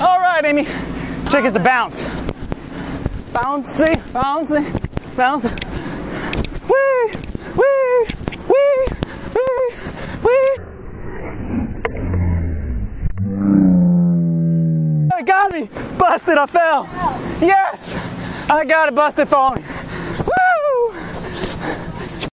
All right, Amy. Check is the bounce. Bouncy, bouncy, bounce. Wee, wee, wee, wee, wee. I got me. Busted, I fell. Yes, I got it busted falling.